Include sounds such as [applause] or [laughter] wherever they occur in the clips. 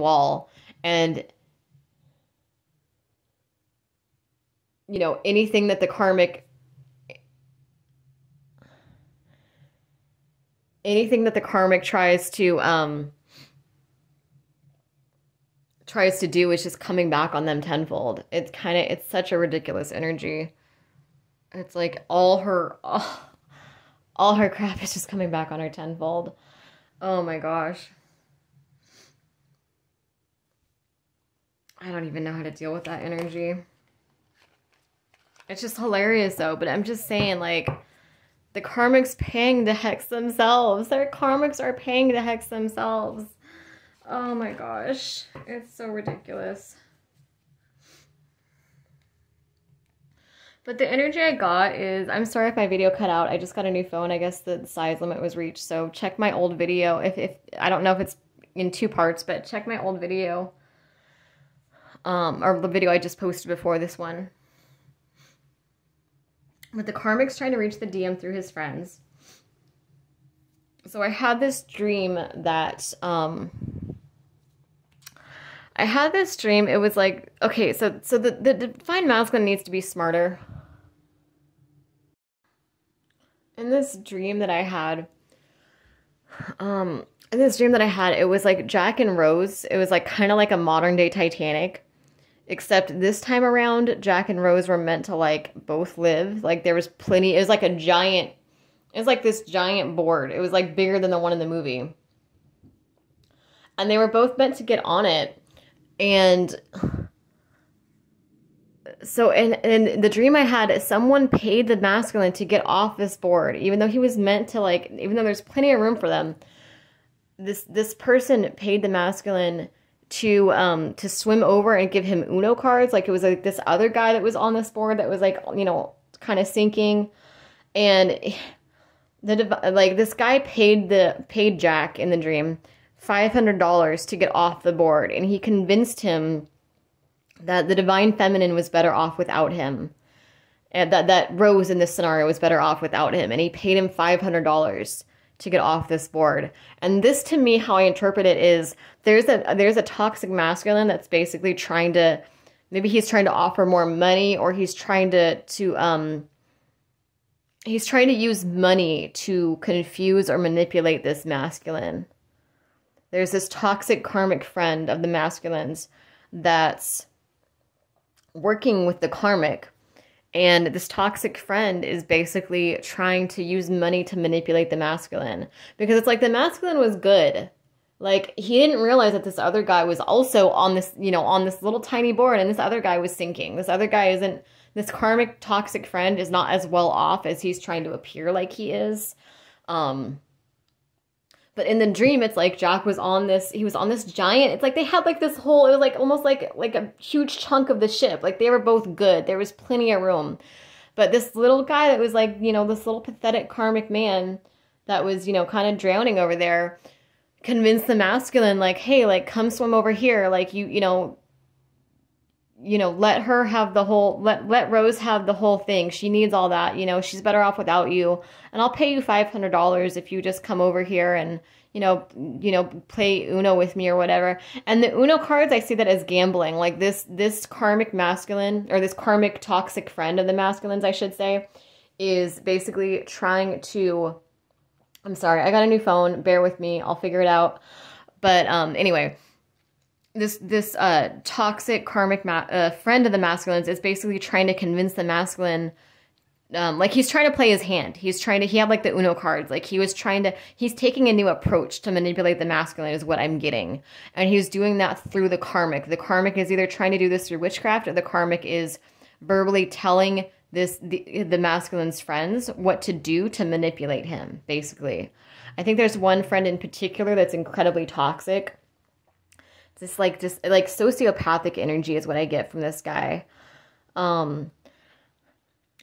wall and you know anything that the karmic anything that the karmic tries to um tries to do is just coming back on them tenfold. It's kind of it's such a ridiculous energy. It's like all her oh, [laughs] all her crap is just coming back on her tenfold. Oh my gosh. I don't even know how to deal with that energy. It's just hilarious though, but I'm just saying like the karmics paying the hex themselves. Their karmics are paying the hex themselves. Oh my gosh. It's so ridiculous. But the energy I got is, I'm sorry if my video cut out. I just got a new phone. I guess the size limit was reached. So check my old video. If, if I don't know if it's in two parts, but check my old video. Um, or the video I just posted before this one. But the karmic's trying to reach the DM through his friends. So I had this dream that um I had this dream. It was like, okay, so so the, the divine masculine needs to be smarter. In this dream that I had, um, in this dream that I had, it was like Jack and Rose. It was like kind of like a modern day Titanic. Except this time around, Jack and Rose were meant to like both live. Like there was plenty. It was like a giant. It was like this giant board. It was like bigger than the one in the movie. And they were both meant to get on it. And so in in the dream I had, someone paid the masculine to get off this board, even though he was meant to like, even though there's plenty of room for them. This this person paid the masculine to um to swim over and give him uno cards. Like it was like this other guy that was on this board that was like you know kind of sinking. And the like this guy paid the paid jack in the dream $500 to get off the board and he convinced him that the divine feminine was better off without him. And that that rose in this scenario was better off without him and he paid him $500 to get off this board. And this to me how I interpret it is there's a there's a toxic masculine that's basically trying to maybe he's trying to offer more money or he's trying to to um he's trying to use money to confuse or manipulate this masculine. There's this toxic karmic friend of the masculines that's working with the karmic and this toxic friend is basically trying to use money to manipulate the masculine because it's like the masculine was good. Like he didn't realize that this other guy was also on this, you know, on this little tiny board and this other guy was sinking. This other guy isn't this karmic toxic friend is not as well off as he's trying to appear like he is. Um but in the dream, it's like Jack was on this, he was on this giant, it's like they had like this whole, it was like almost like, like a huge chunk of the ship. Like they were both good. There was plenty of room. But this little guy that was like, you know, this little pathetic karmic man that was, you know, kind of drowning over there, convinced the masculine, like, hey, like, come swim over here. Like, you, you know, you know, let her have the whole, let, let Rose have the whole thing. She needs all that, you know, she's better off without you. And I'll pay you $500 if you just come over here and, you know, you know, play Uno with me or whatever. And the Uno cards, I see that as gambling. Like this, this karmic masculine or this karmic toxic friend of the masculines, I should say, is basically trying to, I'm sorry, I got a new phone. Bear with me. I'll figure it out. But, um, anyway, this this uh toxic karmic uh, friend of the masculines is basically trying to convince the masculine um, like he's trying to play his hand. He's trying to. He had like the Uno cards. Like he was trying to. He's taking a new approach to manipulate the masculine. Is what I'm getting, and he's doing that through the karmic. The karmic is either trying to do this through witchcraft, or the karmic is verbally telling this the, the masculine's friends what to do to manipulate him. Basically, I think there's one friend in particular that's incredibly toxic this like just like sociopathic energy is what I get from this guy. Um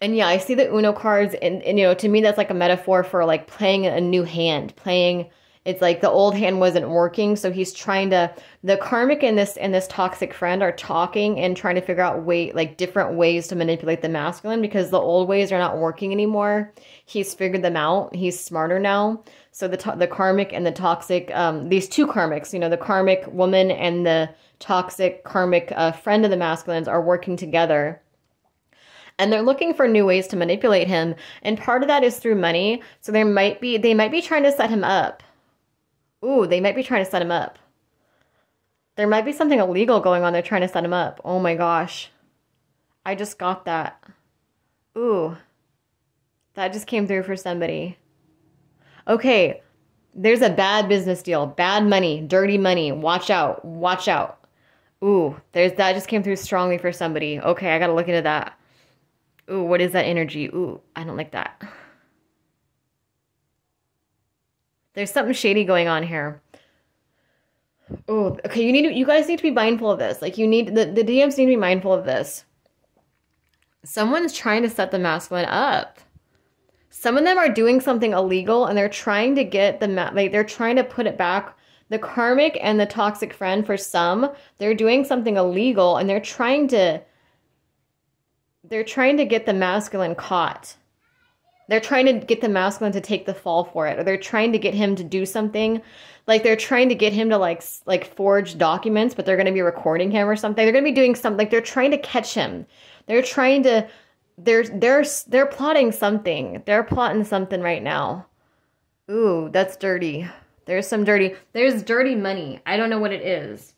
and yeah, I see the Uno cards and, and you know, to me that's like a metaphor for like playing a new hand, playing it's like the old hand wasn't working so he's trying to the karmic and this and this toxic friend are talking and trying to figure out way like different ways to manipulate the masculine because the old ways are not working anymore. He's figured them out. He's smarter now so the the karmic and the toxic um, these two karmics you know the karmic woman and the toxic karmic uh, friend of the masculines are working together. And they're looking for new ways to manipulate him. And part of that is through money. So there might be they might be trying to set him up. Ooh they might be trying to set him up. There might be something illegal going on. They're trying to set him up. Oh my gosh. I just got that. Ooh. That just came through for somebody okay there's a bad business deal bad money dirty money watch out watch out ooh there's that just came through strongly for somebody okay i gotta look into that Ooh, what is that energy? Ooh, I don't like that. There's something shady going on here. Oh, okay. You need to, you guys need to be mindful of this. Like you need the, the DMs need to be mindful of this. Someone's trying to set the masculine up. Some of them are doing something illegal and they're trying to get the like they're trying to put it back. The karmic and the toxic friend for some, they're doing something illegal and they're trying to they're trying to get the masculine caught. They're trying to get the masculine to take the fall for it, or they're trying to get him to do something. Like they're trying to get him to like like forge documents, but they're going to be recording him or something. They're going to be doing something. Like they're trying to catch him. They're trying to. They're they're they're plotting something. They're plotting something right now. Ooh, that's dirty. There's some dirty. There's dirty money. I don't know what it is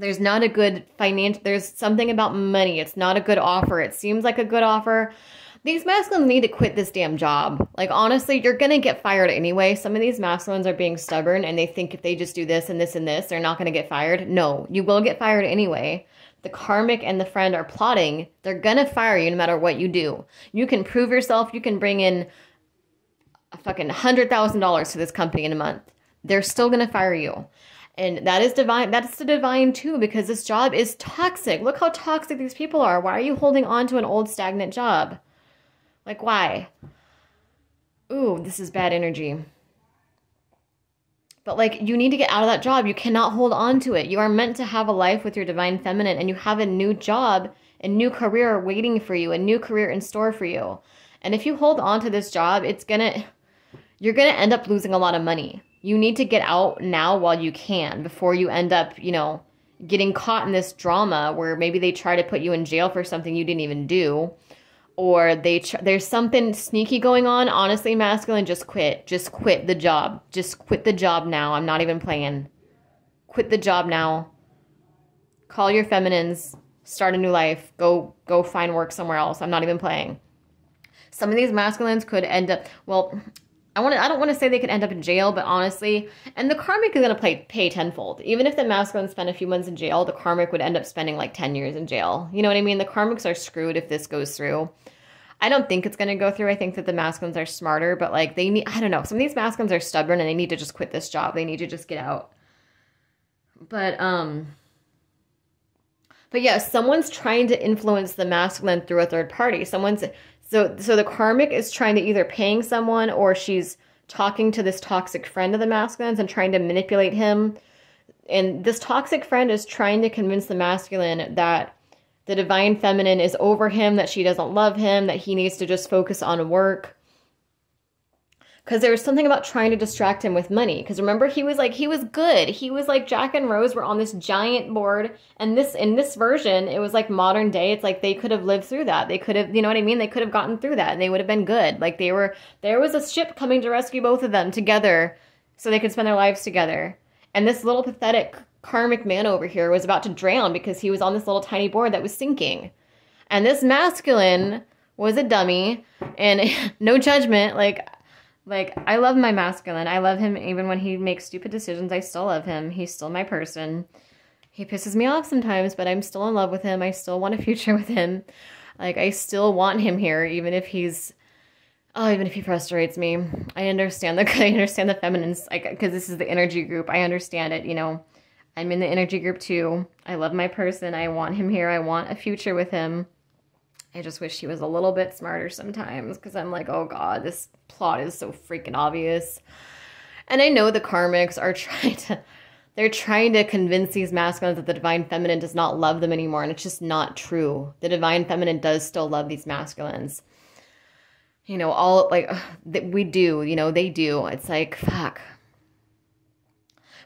there's not a good financial there's something about money it's not a good offer it seems like a good offer these masculines need to quit this damn job like honestly you're gonna get fired anyway some of these masculines are being stubborn and they think if they just do this and this and this they're not gonna get fired no you will get fired anyway the karmic and the friend are plotting they're gonna fire you no matter what you do you can prove yourself you can bring in a fucking hundred thousand dollars to this company in a month they're still gonna fire you and that is divine. That's the divine too, because this job is toxic. Look how toxic these people are. Why are you holding on to an old stagnant job? Like, why? Ooh, this is bad energy. But like, you need to get out of that job. You cannot hold on to it. You are meant to have a life with your divine feminine, and you have a new job, a new career waiting for you, a new career in store for you. And if you hold on to this job, it's gonna, you're gonna end up losing a lot of money you need to get out now while you can before you end up, you know, getting caught in this drama where maybe they try to put you in jail for something you didn't even do or they there's something sneaky going on honestly masculine just quit just quit the job just quit the job now i'm not even playing. Quit the job now. Call your feminines start a new life go go find work somewhere else i'm not even playing. Some of these masculines could end up well I want to, I don't want to say they could end up in jail, but honestly, and the karmic is going to pay pay tenfold. Even if the masculine spend a few months in jail, the karmic would end up spending like 10 years in jail. You know what I mean? The karmics are screwed if this goes through. I don't think it's going to go through. I think that the masculines are smarter, but like they need, I don't know. Some of these masculines are stubborn and they need to just quit this job. They need to just get out. But, um, but yeah, someone's trying to influence the masculine through a third party. Someone's so so the karmic is trying to either paying someone or she's talking to this toxic friend of the masculines and trying to manipulate him. And this toxic friend is trying to convince the masculine that the divine feminine is over him, that she doesn't love him, that he needs to just focus on work because there was something about trying to distract him with money. Because remember, he was like he was good. He was like Jack and Rose were on this giant board, and this in this version, it was like modern day. It's like they could have lived through that. They could have, you know what I mean? They could have gotten through that, and they would have been good. Like they were. There was a ship coming to rescue both of them together, so they could spend their lives together. And this little pathetic karmic man over here was about to drown because he was on this little tiny board that was sinking. And this masculine was a dummy, and [laughs] no judgment, like like, I love my masculine. I love him even when he makes stupid decisions. I still love him. He's still my person. He pisses me off sometimes, but I'm still in love with him. I still want a future [laughs] with him. Like, I still want him here, even if he's oh even if he frustrates me i understand the [laughs] i understand the feminines like because this is the energy group i understand it you know i'm in the energy group too i love my person i want him here i want a future with him I just wish he was a little bit smarter sometimes because I'm like, oh god, this plot is so freaking obvious. And I know the karmics are [laughs] trying to they're trying to convince these masculines that the divine feminine does not love them anymore and it's just not true. The divine feminine does still love these masculines. You know, all like [sighs] we do, you know, they do. It's like fuck.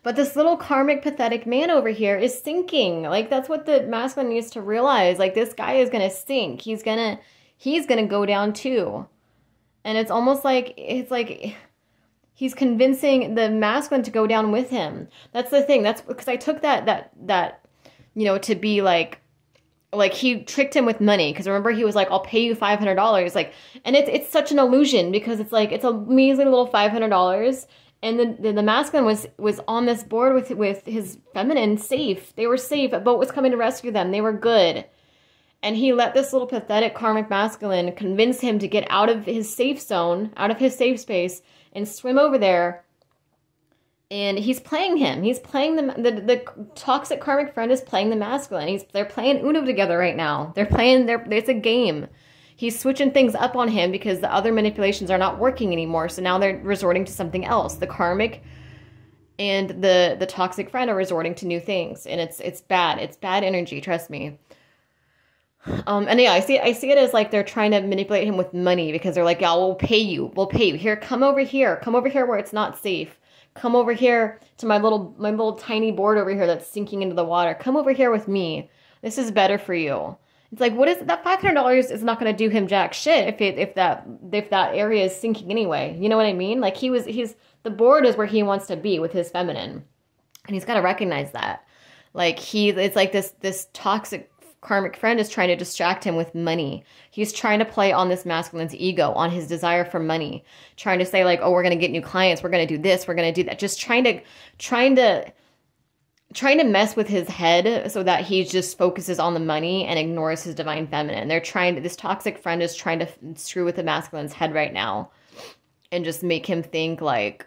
But this little karmic pathetic man over here is sinking. Like that's what the masculine needs to realize. Like this guy is to sink. He's to he's to go down too. And it's almost like it's like he's convincing the masculine to go down with him. That's the thing. That's because I took that that that you know to be like like he tricked him with money because remember he was like I'll pay you five hundred dollars like and it's it's such an illusion because it's like it's a measly little five hundred dollars and the, the, the masculine was was on this board with with his feminine safe. They were safe. A boat was coming to rescue them. They were good. And he let this little pathetic karmic masculine convince him to get out of his safe zone out of his safe space and swim over there. And he's playing him. He's playing the, the the toxic karmic friend is playing the masculine. He's they're playing uno together right now. They're playing their it's a game he's switching things up on him because the other manipulations are not working anymore. So now they're resorting to something else. The karmic and the the toxic friend are resorting to new things, and it's it's bad. It's bad energy. Trust me. Um, and yeah, I see I see it as like they're trying to manipulate him with money because they're like, yeah, we'll pay you, we'll pay you. Here, come over here, come over here where it's not safe. Come over here to my little my little tiny board over here that's sinking into the water. Come over here with me. This is better for you. It's like, what is that? Five hundred dollars is not going to do him jack shit if it if that if that area is sinking anyway. You know what I mean? Like he was he's the board is where he wants to be with his feminine, and he's got to recognize that. Like he, it's like this this toxic karmic friend is trying to distract him with money. He's trying to play on this masculine's ego, on his desire for money, trying to say like, "Oh, we're going to get new clients, we're going to do this, we're going to do that." Just trying to trying to trying to mess with his head so that he just focuses on the money and ignores his divine feminine. They're trying to, this toxic friend is trying to screw with the masculine's head right now and just make him think like,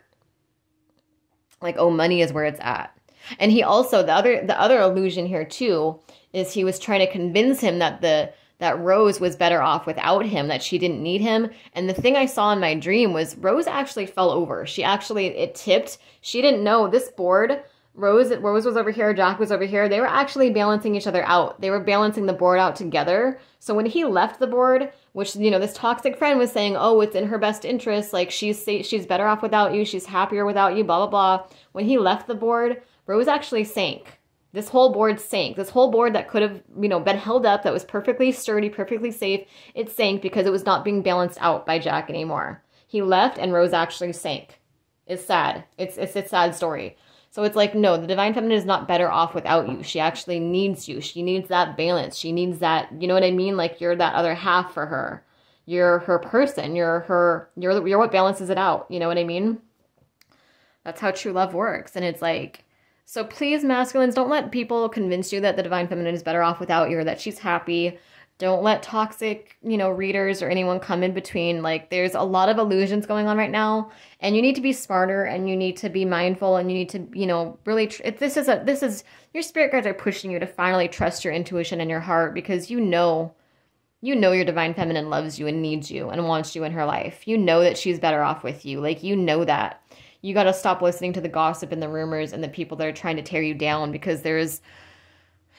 like, oh, money is where it's at. And he also, the other, the other illusion here too, is he was trying to convince him that the, that Rose was better off without him, that she didn't need him. And the thing I saw in my dream was Rose actually fell over. She actually, it tipped. She didn't know this board Rose Rose was over here, Jack was over here. They were actually balancing each other out. They were balancing the board out together. So when he left the board, which you know this toxic friend was saying, "Oh, it's in her best interest. Like she's she's better off without you. She's happier without you." Blah blah blah. When he left the board, Rose actually sank. This whole board sank. This whole board that could have, you know, been held up, that was perfectly sturdy, perfectly safe, it sank because it was not being balanced out by Jack anymore. He left and Rose actually sank. It's sad. It's it's a sad story. So it's like, no, the divine feminine is not better off without you. She actually needs you. She needs that balance. She needs that, you know what I mean? Like you're that other half for her. You're her person. You're her, you're, you're what balances it out. You know what I mean? That's how true love works. And it's like, so please, masculines, don't let people convince you that the divine feminine is better off without you or that she's happy don't let toxic, you know, readers or anyone come in between. Like there's a lot of illusions going on right now and you need to be smarter and you need to be mindful and you need to, you know, really tr- this is a this is your spirit guides are pushing you to finally trust your intuition and your heart because you know you know your divine feminine loves you and needs you and wants you in her life. You know that she's better off with you. Like you know that. You got to stop listening to the gossip and the rumors and the people that are trying to tear you down because there's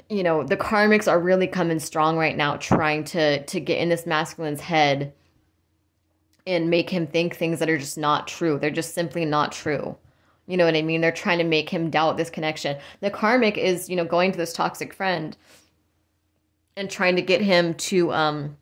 you know, the karmics are really coming strong right now, trying to to get in this masculine's head and make him think things that are just not true. They're just simply not true. You know what I mean? They're trying to make him doubt this connection. The karmic is, you know, going to this toxic friend and trying to get him to um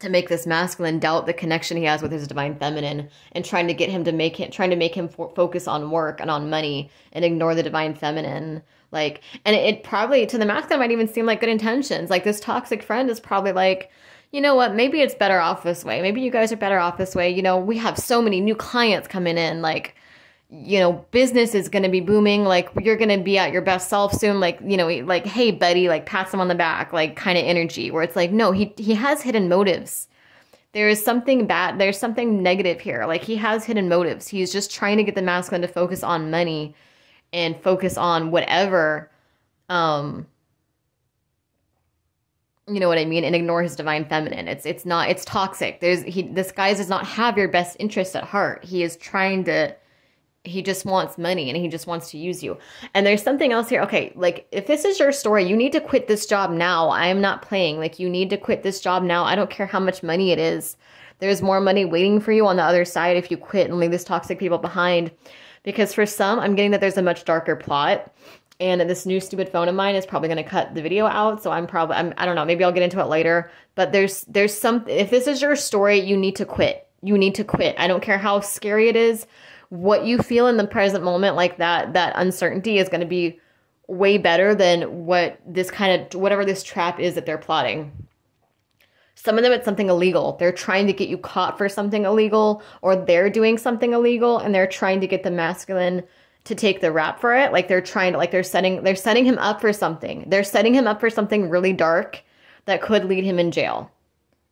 to make this masculine doubt the connection he has with his divine feminine and trying to get him to make him trying to make him focus on work and on money and ignore the divine feminine like, and it, it probably to the masculine might even seem like good intentions. Like this toxic friend is probably like, you know what, maybe it's better off this way. Maybe you guys are better off this way. You know, we have so many new clients coming in. Like, you know, business is going to be booming. Like, you're going to be at your best self soon. Like, you know, like, hey, buddy, like, pats him on the back, like, kind of energy. Where it's like, no, he he has hidden motives. There is something bad. There's something negative here. Like, he has hidden motives. He's just trying to get the masculine to focus on money and focus on whatever um you know what I mean, and ignore his divine feminine. It's it's not it's toxic. There's he this guy does not have your best interest at heart. He is trying to he just wants money and he just wants to use you. And there's something else here. Okay, like if this is your story, you need to quit this job now. I am not playing. Like you need to quit this job now. I don't care how much money it is. There's more money waiting for you on the other side if you quit and leave these toxic people behind. Because for some, I'm getting that there's a much darker plot. And this new stupid phone of mine is probably going to cut the video out. So I'm probably, I'm, I don't know, maybe I'll get into it later. But there's, there's some, if this is your story, you need to quit. You need to quit. I don't care how scary it is what you feel in the present moment like that that uncertainty is going to be way better than what this kind of whatever this trap is that they're plotting. Some of them it's something illegal. They're trying to get you caught for something illegal or they're doing something illegal and they're trying to get the masculine to take the rap for it. Like they're trying to like they're setting they're setting him up for something. They're setting him up for something really dark that could lead him in jail.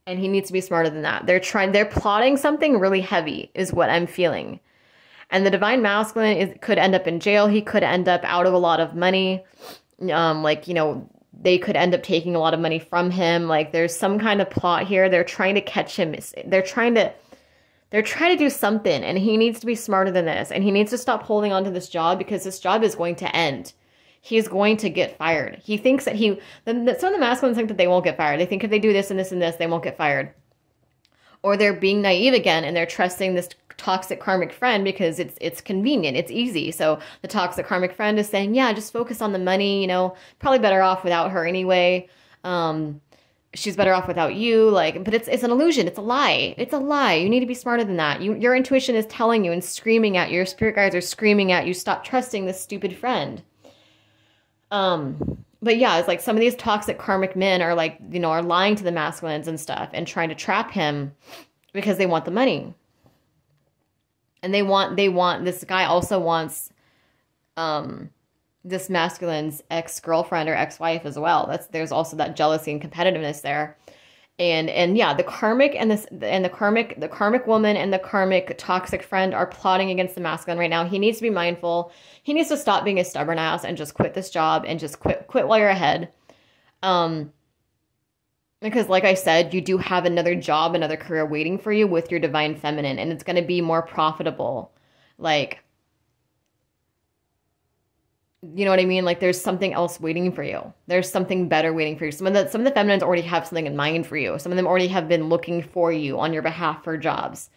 And he needs to be smarter than that. They're trying they're plotting something really heavy is what i'm feeling and the divine masculine is, could end up in jail. He could end up out of a lot of money. Um, like, you know, they could end up taking a lot of money from him. Like there's some kind of plot here. They're trying to catch him. They're trying to they're trying to do something and he needs to be smarter than this and he needs to stop holding on to this job because this job is going to end. He's going to get fired. He thinks that he some of the masculines think that they won't get fired. They think if they do this and this and this, they won't get fired. Or they're being naive again and they're trusting this toxic karmic friend because it's it's convenient, it's easy. So the toxic karmic friend is saying, "Yeah, just focus on the money, you know, probably better off without her anyway." Um she's better off without you like but it's it's an illusion it's a lie it's a lie you need to be smarter than that you, your intuition is telling you and screaming at you your spirit guides are screaming at you stop trusting this stupid friend um but yeah it's like some of these toxic karmic men are like you know are lying to the masculines and stuff and trying to trap him because they want the money. And they want they want this guy also wants um this masculine's ex-girlfriend or ex-wife as well. That's there's also that jealousy and competitiveness there and and yeah the karmic and this and the karmic the karmic woman and the karmic toxic friend are plotting against the masculine right now. He needs to be mindful. He needs to stop being a stubborn ass and just quit this job and just quit quit while you're ahead. Um because, like I said, you do have another job, another career waiting for you with your divine feminine, and it's going to be more profitable. Like, you know what I mean? Like, there's something else waiting for you. There's something better waiting for you. Some of the some of the feminines already have something in mind for you. Some of them already have been looking for you on your behalf for jobs.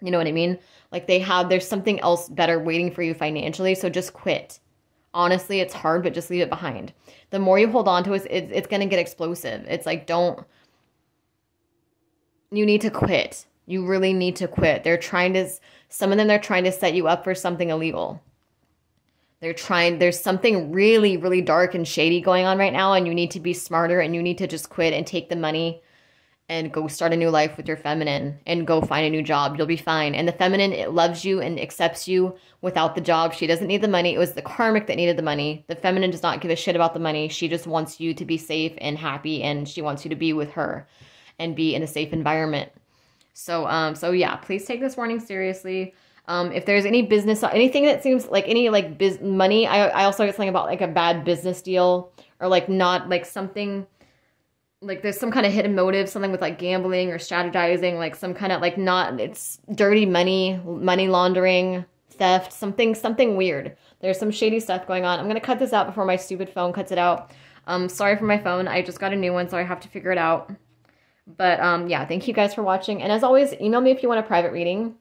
You know what I mean? Like they have. There's something else better waiting for you financially. So just quit. Honestly, it's hard, but just leave it behind. The more you hold on to it, it's, it's going to get explosive. It's like, don't, you need to quit. You really need to quit. They're trying to, some of them, they're trying to set you up for something illegal. They're trying, there's something really, really dark and shady going on right now, and you need to be smarter and you need to just quit and take the money and go start a new life with your feminine and go find a new job. You'll be fine. And the feminine it loves you and accepts you without the job. She doesn't need the money. It was the karmic that needed the money. The feminine does not give a shit about the money. She just wants you to be safe and happy and she wants you to be with her and be in a safe environment. So um so yeah, please take this warning seriously. Um, if there's any business, anything that seems like any like biz money, I, I also get something about like a bad business deal or like not like something like there's some kind of hidden motive, something with like gambling or strategizing, like some kind of like not it's dirty money, money laundering, theft, something something weird. There's some shady stuff going on. I'm gonna cut this out before my stupid phone cuts it out. Um, sorry for my phone. I just got a new one, so I have to figure it out. But um, yeah, thank you guys for watching. And as always, email me if you want a private reading.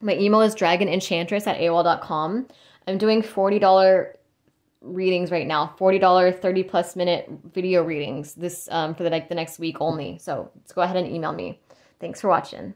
My email is dragonenchantress at AOL.com. I'm doing $40 readings right now $40 30 plus minute video readings this um, for the like the next week only. So let's go ahead and email me. Thanks for watching